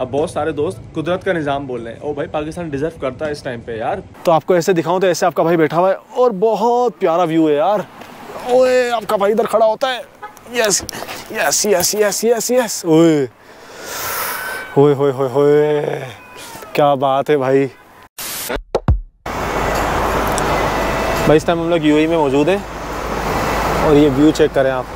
अब बहुत सारे दोस्त कुदरत का निज़ाम बोल रहे हैं। ओ भाई, पाकिस्तान डिजर्व करता है इस टाइम पे, यार। तो आपको ऐसे दिखाऊँ तो ऐसे आपका भाई बैठा हुआ है और बहुत प्यारा व्यू है यार। ओए, आपका भाई इधर खड़ा होता है। Yes yes yes yes yes yes ओए ओए होए होए होए क्या बात है भाई। भाई, इस टाइम हम लोग यूएई में मौजूद हैं और ये व्यू चेक करें आप।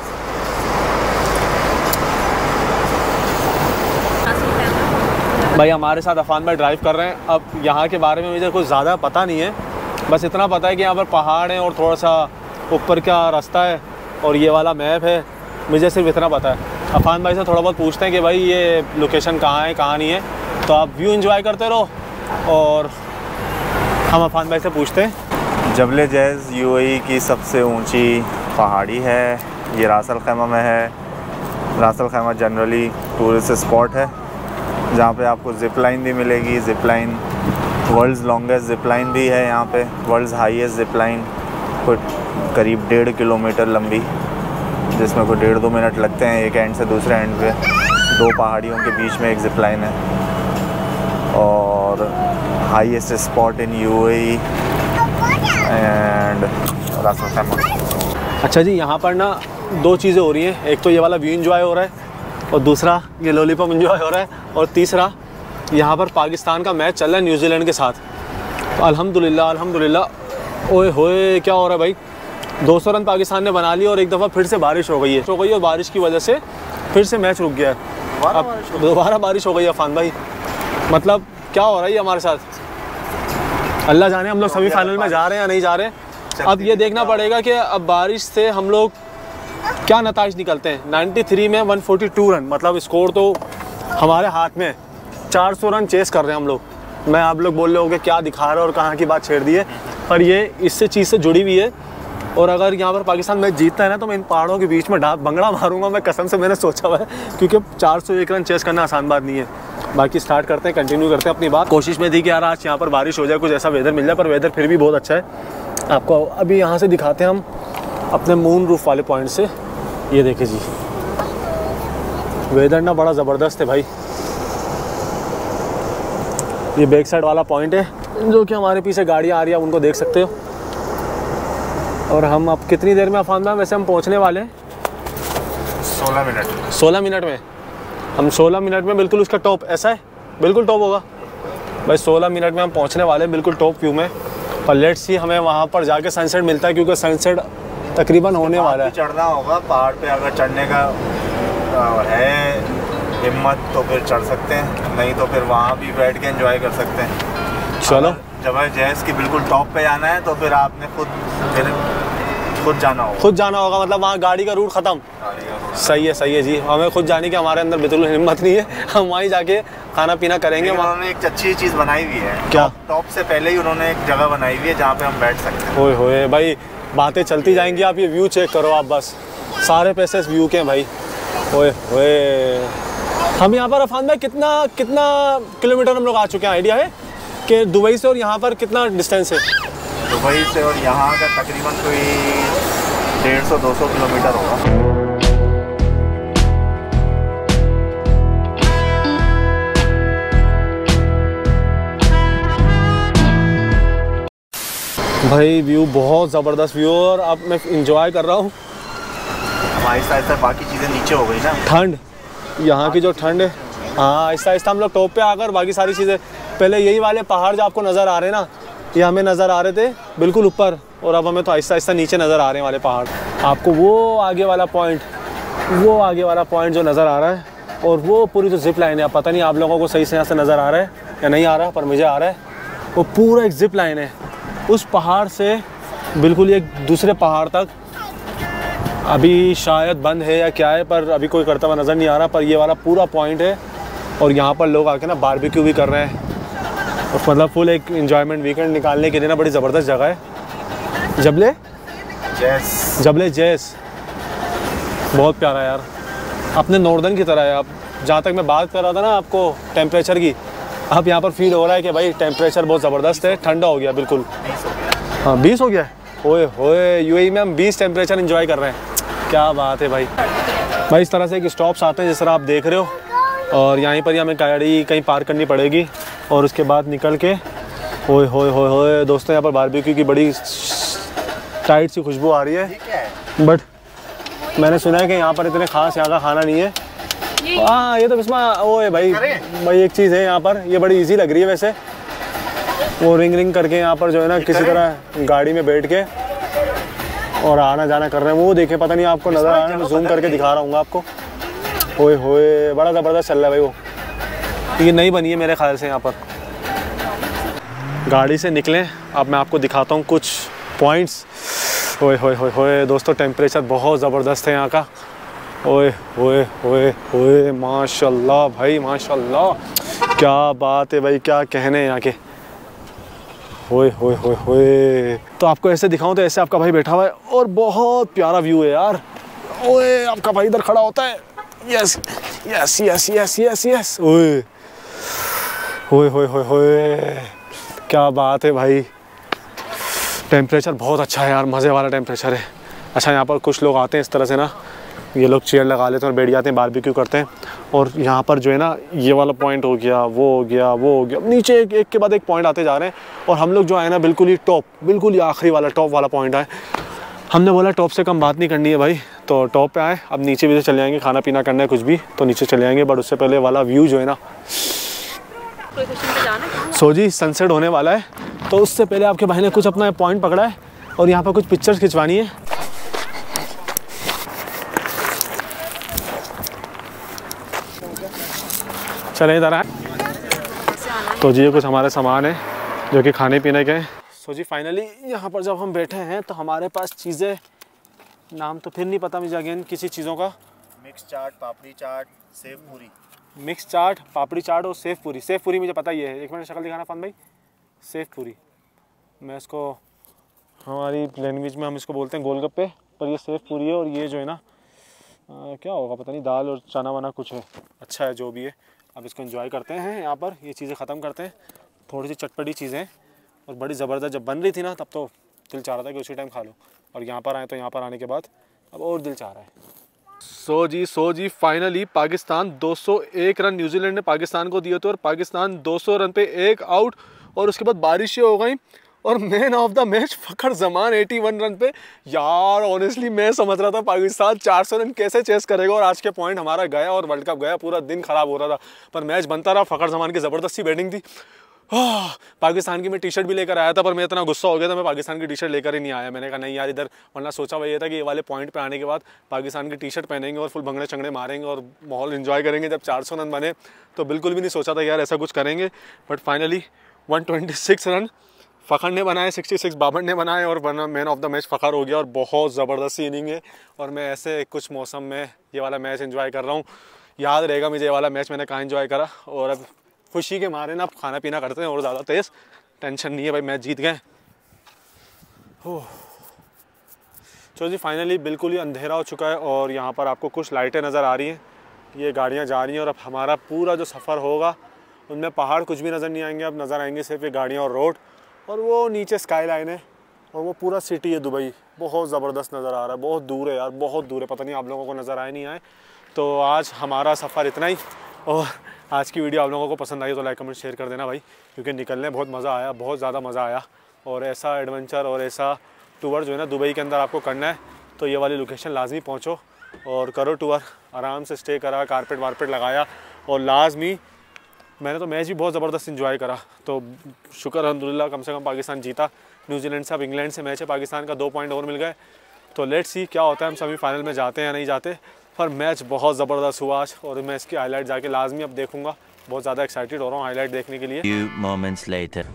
भाई, हमारे साथ अफान भाई ड्राइव कर रहे हैं। अब यहाँ के बारे में मुझे कुछ ज़्यादा पता नहीं है। बस इतना पता है कि यहाँ पर पहाड़ हैं और थोड़ा सा ऊपर का रास्ता है और ये वाला मैप है। मुझे सिर्फ़ इतना पता है। अफान भाई से थोड़ा बहुत पूछते हैं कि भाई, ये लोकेशन कहाँ है, कहाँ नहीं है। तो आप व्यू इंजॉय करते रहो और हम अफान भाई से पूछते हैं। जबल जैज़ यूएई की सबसे ऊँची पहाड़ी है। ये रासल खैमा में है। Ras al Khaimah generally tourist spot है। जहाँ पे आपको ज़िप लाइन भी मिलेगी zip line world's longest zip line भी है यहाँ पे वर्ल्ड्स हाईएस्ट ज़िप लाइन कोई करीब डेढ़ किलोमीटर लंबी, जिसमें कोई डेढ़ दो मिनट लगते हैं एक एंड से दूसरे एंड पे। दो पहाड़ियों के बीच में एक ज़िप लाइन है। और highest spot in you and अच्छा जी, यहाँ पर ना दो चीज़ें हो रही हैं। एक तो ये वाला व्यू इंजॉय हो रहा है और दूसरा ये लॉलीपॉप इन्जॉय हो रहा है। और तीसरा यहाँ पर पाकिस्तान का मैच चल रहा है न्यूजीलैंड के साथ। तो अल्हम्दुलिल्लाह अल्हम्दुलिल्लाह। ओए होए क्या हो रहा है भाई? 200 रन पाकिस्तान ने बना लिया और एक दफ़ा फिर से बारिश हो गई है। हो गई और बारिश की वजह से फिर से मैच रुक गया है। अब दोबारा बारिश हो गई है अफान भाई। मतलब क्या हो रहा है हमारे साथ? अल्लाह जाने हम लोग सेमीफाइनल में जा रहे हैं या नहीं जा रहे हैं। अब ये देखना पड़ेगा कि अब बारिश से हम लोग क्या नताज निकलते हैं? 93 में 142 रन मतलब स्कोर तो हमारे हाथ में 400 रन चेस कर रहे हैं हम लोग। मैं आप लोग बोल रहे हो कि क्या दिखा रहे हो और कहाँ की बात छेड़ दी है? पर ये इससे चीज़ से जुड़ी हुई है। और अगर यहाँ पर पाकिस्तान मैच जीतता है ना तो मैं इन पहाड़ों के बीच में डा भंगड़ा मारूँगा, मैं कसम से मैंने सोचा हुआ है। क्योंकि 401 रन चेस करना आसान बात नहीं है। बाकी स्टार्ट करते हैं कंटिन्यू करते हैं अपनी बात। कोशिश में थी कि यार आज यहाँ पर बारिश हो जाए, कुछ ऐसा वेदर मिल जाए, पर वेदर फिर भी बहुत अच्छा है। आपको अभी यहाँ से दिखाते हैं हम अपने मून रूफ वाले पॉइंट से। ये देखे जी। वेदर ना बड़ा ज़बरदस्त है भाई। ये बैक साइड वाला पॉइंट है जो कि हमारे पीछे गाड़ियाँ आ रही है उनको देख सकते हो। और हम अब कितनी देर में अफान में वैसे हम पहुँचने वाले हैं। सोलह मिनट। सोलह मिनट में। हम सोलह मिनट में बिल्कुल उसका टॉप ऐसा है? बिल्कुल टॉप होगा। भाई सोलह मिनट में हम पहुँचने वाले हैं बिल्कुल टॉप व्यू में। पर लेट्स सी हमें वहाँ पर जाके सनसेट मिलता है क्योंकि सनसेट तकरीबन होने वाला है। चढ़ना होगा पहाड़ पे अगर चढ़ने का है हिम्मत तो फिर चढ़ सकते हैं। नहीं तो फिर वहाँ भी बैठ के एंजॉय कर सकते हैं। चलो। जब है जैस की बिल्कुल टॉप पे जाना है तो फिर आपने खुद फिर खुद जाना होगा। खुद जाना होगा मतलब वहाँ गाड़ी का रूट ख़त्म। सही है सही है जी। हमें खुद जाने की हमारे अंदर बिल्कुल हिम्मत नहीं है। हम वहीं जाके खाना पीना करेंगे उन्होंने एक अच्छी चीज़ बनाई हुई है। क्या? टॉप- टॉप से पहले ही उन्होंने एक जगह बनाई हुई है जहाँ पे हम बैठ सकते हैं। होए होए भाई बातें चलती जाएँगी, आप ये व्यू चेक करो आप बस। सारे पैसे इस व्यू के हैं भाई। ओए ओए। हम यहाँ पर अफान भाई कितना कितना किलोमीटर हम लोग आ चुके हैं? आइडिया है कि दुबई से और यहाँ पर कितना डिस्टेंस है? दुबई से और यहाँ का तकरीबन कोई डेढ़ सौ, दो सौ किलोमीटर होगा। भाई व्यू बहुत ज़बरदस्त व्यू और अब मैं इंजॉय कर रहा हूँ। आहिस्ता आहिस्ता बाकी चीज़ें नीचे हो गई ना। ठंड यहाँ की जो ठंड है। हाँ आहिस्ता आहिस्ता हम लोग टॉप पे आकर बाकी सारी चीज़ें। पहले यही वाले पहाड़ जो आपको नज़र आ रहे हैं ना ये हमें नज़र आ रहे थे बिल्कुल ऊपर और अब हमें तो आहिस्ता आहिस्ता नीचे नज़र आ रहे हैं वाले पहाड़। आपको वो आगे वाला पॉइंट वो आगे वाला पॉइंट जो नज़र आ रहा है और वो पूरी जो जिप लाइन है पता नहीं आप लोगों को सही से यहाँ से नज़र आ रहा है या नहीं आ रहा पर मुझे आ रहा है। वो पूरा एक जिप लाइन है। उस पहाड़ से बिल्कुल एक दूसरे पहाड़ तक। अभी शायद बंद है या क्या है पर अभी कोई करता हुआ नज़र नहीं आ रहा पर ये वाला पूरा पॉइंट है। और यहाँ पर लोग आके ना बारबेक्यू भी कर रहे हैं। और मतलब फुल एक इन्जॉयमेंट वीकेंड निकालने के लिए ना बड़ी ज़बरदस्त जगह है। जबले? जैस जबले जैस। बहुत प्यारा यार। अपने नॉर्दर्न की तरह है आप। जहाँ तक मैं बात कर रहा था ना आपको टेम्परेचर की अब यहाँ पर फील हो रहा है कि भाई टेम्परेचर बहुत ज़बरदस्त है। ठंडा हो गया बिल्कुल। हाँ बीस हो गया है? ओए होए यूएई में हम बीस टेम्परेचर इन्जॉय कर रहे हैं। क्या बात है भाई। भाई इस तरह से एक स्टॉप्स आते हैं जिस तरह आप देख रहे हो। और यहीं पर ही हमें गाड़ी कहीं पार्क करनी पड़ेगी। और उसके बाद निकल के होए होए होए होए दोस्तों यहाँ पर बारबेक्यू की बड़ी टाइट सी खुशबू आ रही है। बट मैंने सुना है कि यहाँ पर इतने खास यहाँ का खाना नहीं है। हाँ ये तो बिस्मा वो है भाई। भाई एक चीज़ है यहाँ पर ये बड़ी इजी लग रही है वैसे। वो रिंग रिंग करके यहाँ पर जो है ना किसी तरह गाड़ी में बैठ के और आना जाना कर रहे हैं। वो देखे पता नहीं आपको नज़र आ रहा है जूम करके दिखा रहा हूँ आपको। ओए होए बड़ा ज़बरदस्त चल रहा है भाई वो। ये नहीं बनी है मेरे ख्याल से यहाँ पर। गाड़ी से निकलें अब मैं आपको दिखाता हूँ कुछ पॉइंट्स ओए होए होए होए दोस्तों टेम्परेचर बहुत ज़बरदस्त है यहाँ का। ओए होए होए होए माशाल्लाह भाई, माशाल्लाह। क्या बात है भाई, क्या कहने यहाँ के होए होए होए होए तो आपको ऐसे दिखाऊँ तो ऐसे आपका भाई बैठा हुआ है और बहुत प्यारा व्यू है यार। ओए, आपका भाई इधर खड़ा होता है। Yes yes yes yes yes yes ओए होए होए होए होए क्या बात है भाई। टेम्परेचर बहुत अच्छा है यार, मज़े वाला टेम्परेचर है। अच्छा यहाँ पर कुछ लोग आते हैं इस तरह से ना। ये लोग चेयर लगा लेते हैं और बैठ जाते हैं बारबेक्यू करते हैं। और यहाँ पर जो है ना, ये वाला पॉइंट हो गया, वो हो गया, वो हो गया। नीचे एक एक के बाद एक पॉइंट आते जा रहे हैं और हम लोग जो आए ना, बिल्कुल ही टॉप बिल्कुल ही आखिरी वाला टॉप वाला पॉइंट है हमने बोला टॉप से कम बात नहीं करनी है भाई। तो टॉप पे आए, अब नीचे भी तो चले जाएँगे खाना पीना करना है कुछ भी तो नीचे चले जाएँगे बट उससे पहले वाला व्यू जो है ना। सो जी सनसेट होने वाला है। तो उससे पहले आपके भाई ने कुछ अपना पॉइंट पकड़ा है और यहाँ पर कुछ पिक्चर्स खिंचवानी है। चले इधर आए। तो जी ये कुछ हमारे सामान है जो कि खाने पीने के सो जी फाइनली यहाँ पर जब हम बैठे हैं तो हमारे पास चीज़ें नाम तो फिर नहीं पता मुझे अगेन किसी चीज़ों का। मिक्स चाट पापड़ी चाट सेव पूरी। मिक्स चाट पापड़ी चाट और सेव पूरी। सेव पूरी मुझे पता ही है। एक मिनट शक्ल दिखाना फन भाई। सेव पूरी। मैं इसको हमारी लैंग्वेज में हम इसको बोलते हैं गोलगप्पे पर ये सेव पूरी है और ये जो है ना आ, क्या होगा पता नहीं दाल और चना वना कुछ है। अच्छा है जो भी है। अब इसको इन्जॉय करते हैं यहाँ पर। ये चीज़ें ख़त्म करते हैं। थोड़ी सी चटपटी चीज़ें और बड़ी ज़बरदस्त जब बन रही थी ना, तब तो दिल चाह रहा था कि उसी टाइम खा लो। और यहाँ पर आए तो यहाँ पर आने के बाद अब और दिल चाह रहा है। सो जी सो जी finally Pakistan 201 run, New Zealand ने पाकिस्तान को दिए थे और पाकिस्तान 200 रन पे एक आउट और उसके बाद बारिशें हो गई। और man of the match Fakhar Zaman 81 run पे। यार ऑनेस्टली मैं समझ रहा था, पाकिस्तान 400 रन कैसे चेस करेगा और आज के पॉइंट हमारा गया और वर्ल्ड कप गया, पूरा दिन ख़राब हो रहा था। पर मैच बनता रहा, फ़खर जमान की ज़बरदस्ती बैटिंग थी। पाकिस्तान की मैं टी शर्ट भी लेकर आया था, पर मैं इतना गुस्सा हो गया था, मैं पाकिस्तान की टी शर्ट लेकर ही नहीं आया। मैंने कहा, नहीं यार, इधर। वरना सोचा हुआ ये था कि ये वाले पॉइंट पे आने के बाद पाकिस्तान की टी शर्ट पहनेंगे और फुल भंगड़े चंगड़े मारेंगे और माहौल इन्जॉय करेंगे जब 400 रन बने। तो बिल्कुल भी नहीं सोचा था, यार, ऐसा कुछ करेंगे। बट फाइनली 126 रन फ़खर ने बनाए 66 बाबर ने बनाए और man of the match Fakhar हो गया और बहुत ज़बरदस्त इनिंग है। और मैं ऐसे कुछ मौसम में ये वाला मैच इन्जॉय कर रहा हूँ। याद रहेगा मुझे ये वाला मैच मैंने कहाँ इन्जॉय करा। और अब खुशी के मारे ना खाना पीना करते हैं और ज़्यादा तेज़। टेंशन नहीं है भाई मैच जीत गए। चलो जी फाइनली बिल्कुल ही अंधेरा हो चुका है और यहाँ पर आपको कुछ लाइटें नज़र आ रही हैं। ये गाड़ियाँ जा रही हैं और अब हमारा पूरा जो सफ़र होगा, उनमें पहाड़ कुछ भी नज़र नहीं आएँगे। अब नज़र आएँगे सिर्फ़ ये गाड़ियाँ और रोड और वो नीचे स्काई लाइन है और वो पूरा सिटी है दुबई। बहुत ज़बरदस्त नज़र आ रहा है, बहुत दूर है यार, बहुत दूर है। पता नहीं आप लोगों को नज़र आए नहीं आए। तो आज हमारा सफ़र इतना ही। और आज की वीडियो आप लोगों को पसंद आई तो लाइक कमेंट शेयर कर देना भाई, क्योंकि निकलने बहुत मज़ा आया, बहुत ज़्यादा मज़ा आया। और ऐसा एडवेंचर और ऐसा टूर जो है ना दुबई के अंदर आपको करना है तो ये वाली लोकेशन लाजमी पहुँचो और करो टूर आराम से स्टे करा कारपेट वारपेट लगाया और लाजमी मैंने तो मैच भी बहुत ज़बरदस्त इन्जॉय करा। तो शुक्र अलहमदिल्ला कम से कम पाकिस्तान जीता। न्यूजीलैंड से अब इंग्लैंड से मैच है पाकिस्तान का दो पॉइंट और मिल गए। तो लेट्स सी क्या होता है हम सेमीफाइनल में जाते हैं या नहीं जाते। पर मैच बहुत ज़बरदस्त हुआ आज और मैं इसकी हाईलाइट जाके लाजमी अब देखूँगा। बहुत ज़्यादा एक्साइटेड हो रहा हूँ हाईलाइट देखने के लिए।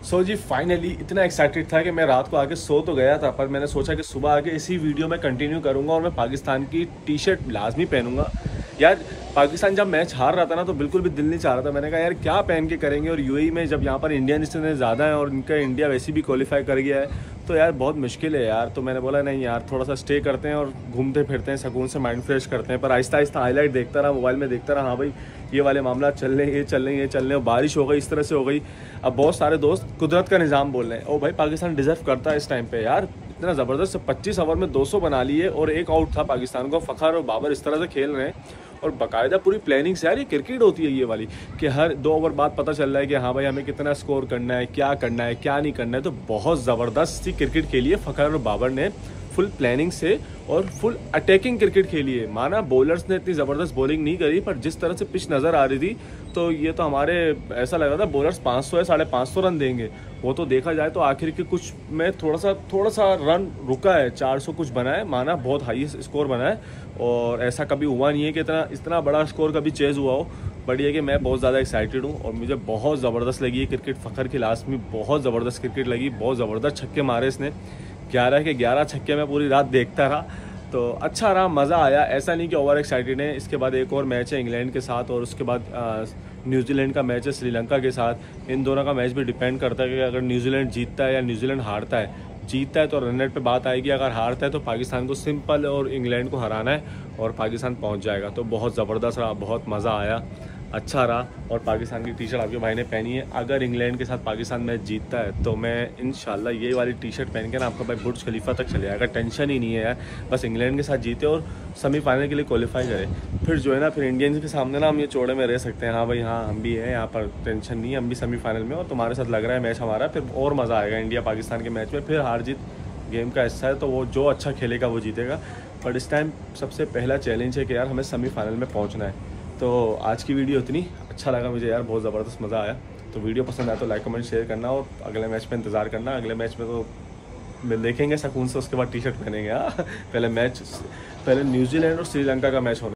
सो so जी फाइनली इतना एक्साइटेड था कि मैं रात को आके सो तो गया था पर मैंने सोचा कि सुबह आके इसी वीडियो में कंटिन्यू करूँगा और मैं पाकिस्तान की टी शर्ट लाजमी पहनूँगा। यार, पाकिस्तान जब मैच हार रहा था ना तो बिल्कुल भी दिल नहीं चाह रहा था। मैंने कहा, यार, क्या पहन के करेंगे? और यूएई में जब यहाँ पर इंडियन इतने ज़्यादा है और इनका इंडिया वैसे भी क्वालिफाई कर गया है तो यार, बहुत मुश्किल है यार। तो मैंने बोला, नहीं यार, थोड़ा सा स्टे करते हैं और घूमते फिरते हैं, सुकून से माइंड फ्रेश करते हैं। पर आहिस्ता आहिस्ता हाईलाइट देखता रहा मोबाइल में देखता रहा हाँ भाई, ये वाले मामला चल रहे ये चल रहे ये चल रहे बारिश हो गई, इस तरह से हो गई। अब बहुत सारे दोस्त कुदरत का निज़ाम बोल रहे हैं। ओ भाई, पाकिस्तान डिजर्व करता है इस टाइम पर यार। इतना ज़बरदस्त, पच्चीस ओवर में 200 बना लिए और एक आउट था पाकिस्तान को, फ़खर और बाबर इस तरह से खेल रहे हैं। और बाकायदा पूरी प्लानिंग से यार ये क्रिकेट होती है ये वाली कि हर दो ओवर बाद पता चल रहा है कि हाँ भाई हमें कितना स्कोर करना है, क्या करना है, क्या नहीं करना है तो बहुत ज़बरदस्त सी क्रिकेट के लिए फ़खर और बाबर ने। फुल प्लानिंग से और फुल अटैकिंग क्रिकेट खेली है। माना बॉलर्स ने इतनी ज़बरदस्त बॉलिंग नहीं करी, पर जिस तरह से पिच नज़र आ रही थी तो ये तो हमारे, ऐसा लग रहा था बॉलर्स 500 या साढ़े पाँच सौ रन देंगे। वो तो देखा जाए तो आखिर के कुछ में थोड़ा सा थोड़ा सा रन रुका है 400 कुछ बना है, माना बहुत हाई स्कोर बना है। और ऐसा कभी हुआ नहीं है कि इतना इतना बड़ा स्कोर कभी चेज़ हुआ हो बट ये कि मैं बहुत ज़्यादा एक्साइटेड हूँ और मुझे बहुत ज़बरदस्त लगी है क्रिकेट फ़खर की लास्ट में, बहुत ज़बरदस्त क्रिकेट लगी, बहुत ज़बरदस्त छक्के मारे इसने। ग्यारह के ग्यारह छक्के मैं पूरी रात देखता रहा तो अच्छा रहा, मज़ा आया। ऐसा नहीं कि ओवर एक्साइटेड है, इसके बाद एक और मैच है इंग्लैंड के साथ और उसके बाद न्यूजीलैंड का मैच है, श्रीलंका के साथ। इन दोनों का मैच भी डिपेंड करता है कि अगर न्यूजीलैंड जीतता है या न्यूजीलैंड हारता है। जीतता है तो रन रेट पर बात आएगी, अगर हारता है तो पाकिस्तान को सिंपल और इंग्लैंड को हराना है और पाकिस्तान पहुँच जाएगा। तो बहुत ज़बरदस्त रहा, बहुत मज़ा आया। अच्छा रहा और पाकिस्तान की टी शर्ट आपके भाई ने पहनी है। अगर इंग्लैंड के साथ पाकिस्तान मैच जीतता है तो मैं इन ये वाली टी शर्ट पहन के ना आपका भाई बुर्ज खलीफा तक चले जाएगा। टेंशन ही नहीं है यार। बस इंग्लैंड के साथ जीते और सेमीफाइनल के लिए क्वालिफाई करें। फिर जो है ना, फिर इंडियंस के सामने ना हम ये चौड़े में रह सकते हैं। हाँ भाई हाँ हम भी हैं यहाँ पर। टेंशन नहीं है, हम भी सेमीफाइनल में और तुम्हारे साथ लग रहा है मैच हमारा। फिर और मज़ा आएगा इंडिया पाकिस्तान के मैच में। फिर हार जीत गेम का हिस्सा है तो वो जो अच्छा खेलेगा वो जीतेगा। बट इस टाइम सबसे पहला चैलेंज है कि यार हमें सेमीफाइनल में पहुँचना है। तो आज की वीडियो इतनी। अच्छा लगा मुझे यार, बहुत ज़बरदस्त मज़ा आया। तो वीडियो पसंद आया तो लाइक, कमेंट, शेयर करना और अगले मैच में इंतज़ार करना। अगले मैच में तो मैं देखेंगे सकून से, उसके बाद टी शर्ट पहनेंगे। हाँ पहले मैच, पहले न्यूजीलैंड और श्रीलंका का मैच होना।